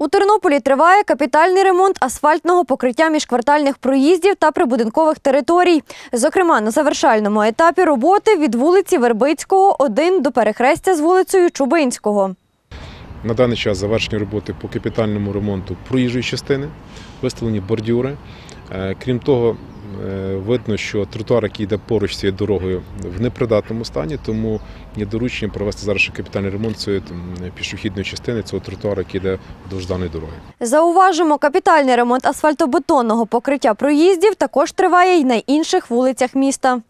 У Тернополі триває капітальний ремонт асфальтного покриття міжквартальних проїздів та прибудинкових територій. Зокрема, на завершальному етапі роботи від вулиці Вербицького 1 до перехрестя з вулицею Чубинського. На даний час завершені роботи по капітальному ремонту проїжджої частини, виставлені бордюри. Е, Крім того, видно, що тротуар, який йде поруч з цією дорогою, в непридатному стані, тому є доручення провести зараз ще капітальний ремонт цієї пішохідної частини цього тротуару, який йде вдовж даної дороги. Зауважимо, капітальний ремонт асфальтобетонного покриття проїздів також триває й на інших вулицях міста.